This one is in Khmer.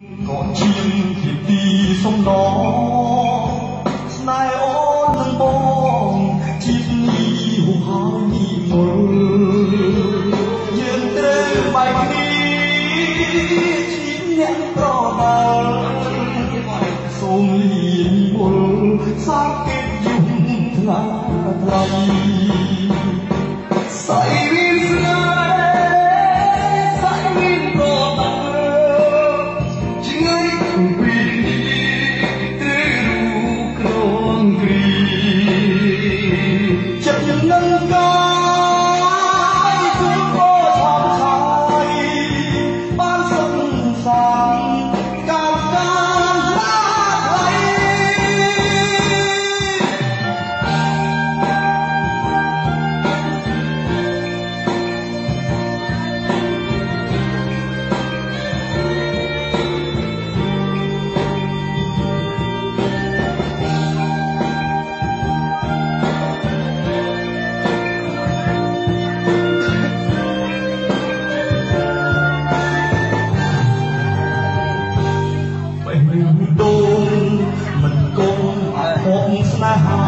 កូនជាពីទីសំណស្នេហ៍អូននឹងបងជាតិនេះហូរហើយនេះមុលយើងត្រូវបែកគ្នាជាអ្នកប្រដាល់សូមលីនមុលសាកេតយំថ្ងៃថ្ងៃស្អីវា lưng cao holds my heart.